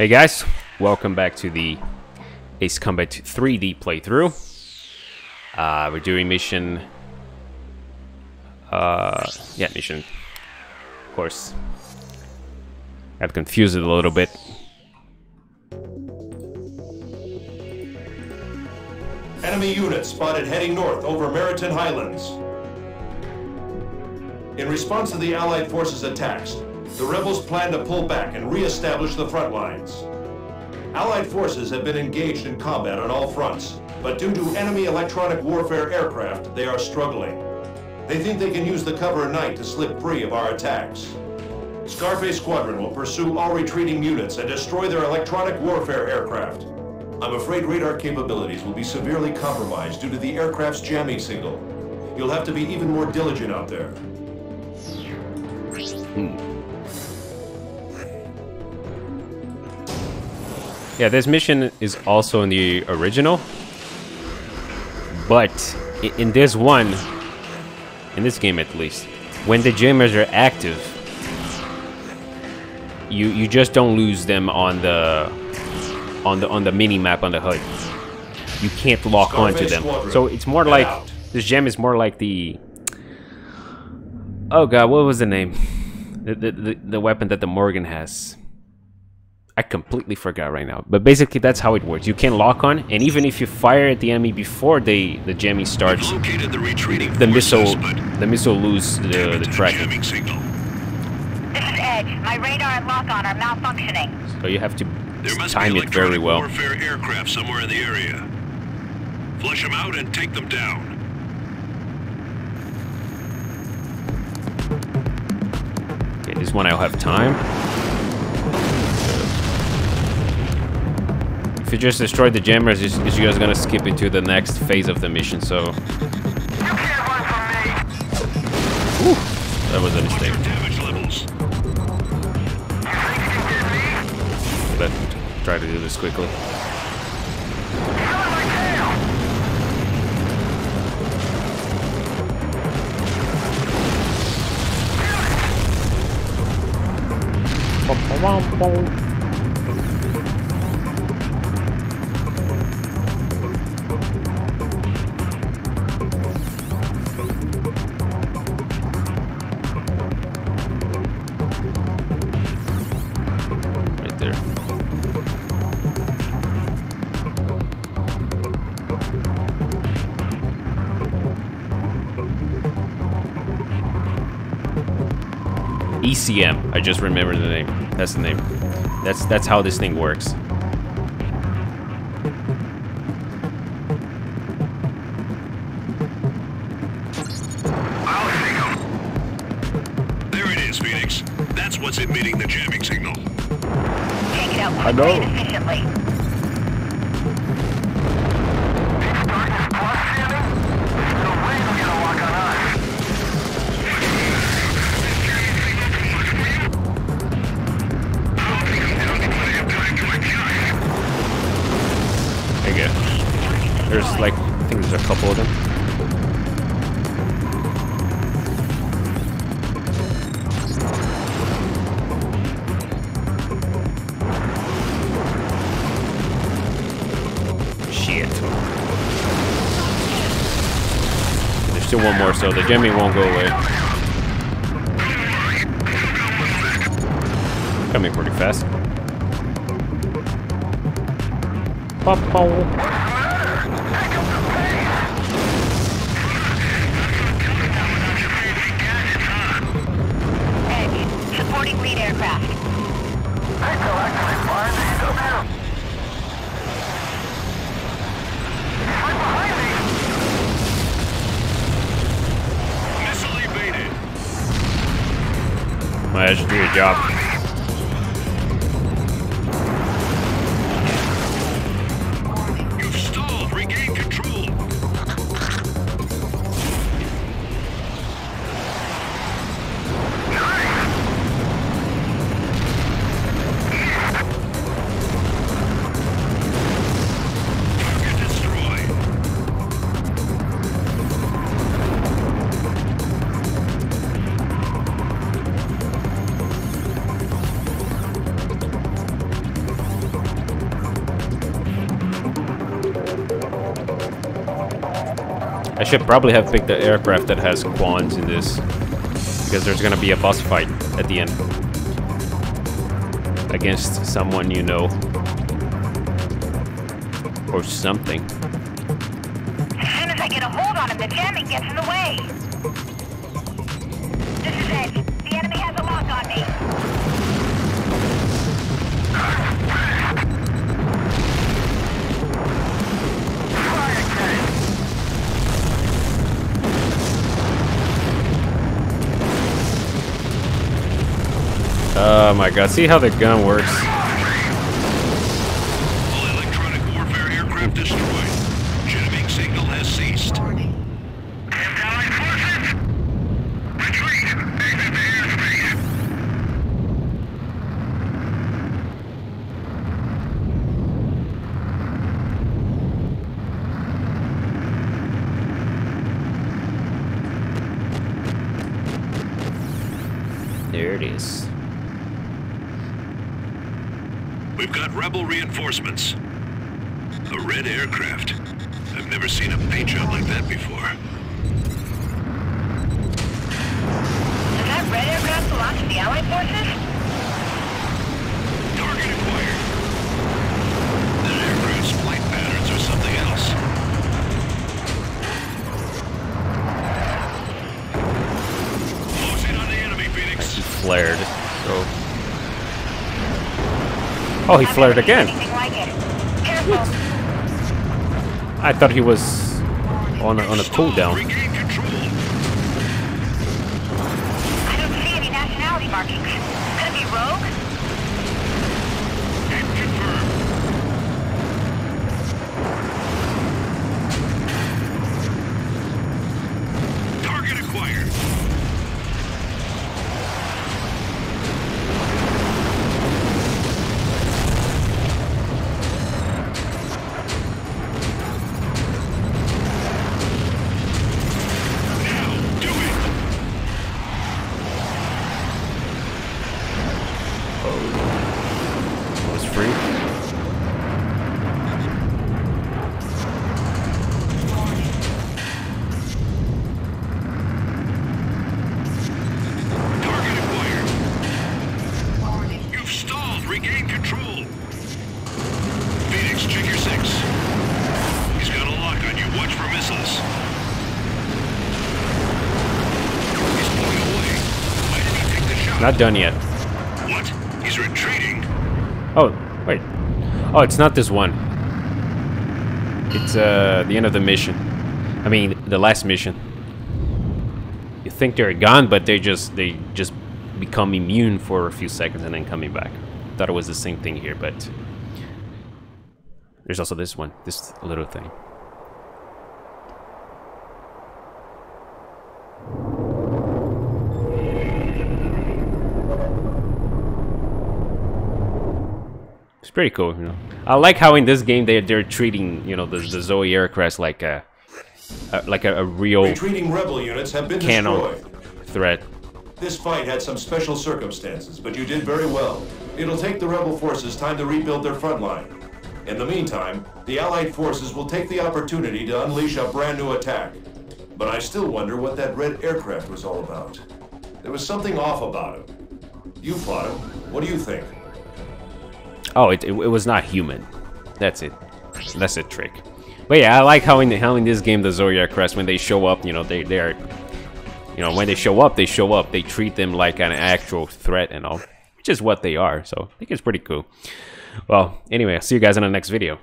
Hey guys, welcome back to the Ace Combat 3D playthrough. Uh, we're doing mission... Uh, yeah, mission. Of course. Got confused it a little bit. Enemy units spotted heading north over Meriton Highlands. In response to the Allied forces' attacks, the rebels plan to pull back and re-establish the front lines. Allied forces have been engaged in combat on all fronts, but due to enemy electronic warfare aircraft, they are struggling. They think they can use the cover of night to slip free of our attacks. Scarface Squadron will pursue all retreating units and destroy their electronic warfare aircraft. I'm afraid radar capabilities will be severely compromised due to the aircraft's jamming signal. You'll have to be even more diligent out there. Hmm. Yeah, this mission is also in the original. But in this one, in this game at least, when the jammers are active, you you just don't lose them on the on the on the mini map on the HUD. You can't lock onto them. So it's more like this gem is more like the Oh god, what was the name? The the, the, the weapon that the Morgan has. I completely forgot right now. But basically that's how it works. You can lock on and even if you fire at the enemy before they the jamming starts, the retreating the missile forces, but the missile lose the, damage the to the tracking. jamming signal. This is Edge. My radar and lock-on are malfunctioning. So you have to There must time be it very electronic well. warfare aircraft somewhere in the area. Flush them out and take them down. Okay, this one I'll have time. If you just destroy the jammers, it's, it's just gonna skip into the next phase of the mission, so... Whew, that was a mistake. Damage levels. Let's try to do this quickly. Right ECM. I just remembered the name. That's the name. That's that's how this thing works. There it is, Phoenix. That's what's emitting the jamming signal. Take it out I know. Like I think there's a couple of them. Shit. There's still one more, so the jamming won't go away. Coming pretty fast. Pow-pow. Edge. Supporting lead aircraft. Evaded. Might have to do job. I should probably have picked the aircraft that has QAAMs in this. Because there's gonna be a boss fight at the end. Against someone you know. Or something. As soon as I get a hold on him, the jamming gets in the way. This is Edge. The enemy has a lock on me. Oh my god, see how the gun works? All electronic warfare aircraft destroyed. Jamming signal has ceased. There it is. We've got rebel reinforcements. A red aircraft. I've never seen a paint job like that before. Does that red aircraft belong to the Allied forces? Target acquired. That aircraft's flight patterns are something else. Closing on the enemy, Phoenix. He flared. So. Oh, he flared again. I thought he was on a, on a cooldown. I don't see any nationality markings. Not done yet. What? He's retreating. Oh, wait. Oh, it's not this one. It's uh the end of the mission. I mean, the last mission. You think they're gone, but they just they just become immune for a few seconds and then coming back. Thought it was the same thing here, but there's also this one, this little thing. It's pretty cool, you know. I like how in this game they they're treating you know the, the Zoe aircraft like a, a like a, a real Retreating rebel units have been canon destroyed. threat. This fight had some special circumstances, but you did very well. It'll take the rebel forces time to rebuild their front line. In the meantime, the Allied forces will take the opportunity to unleash a brand new attack. But I still wonder what that red aircraft was all about. There was something off about it. You fought him. What do you think? Oh, it, it, it was not human. That's it. That's a trick. But yeah, I like how in how in this game the Zodiac Crest when they show up, you know, they they are, you know, when they show up, they show up. They treat them like an actual threat and all, which is what they are. So I think it's pretty cool. Well, anyway, I'll see you guys in the next video.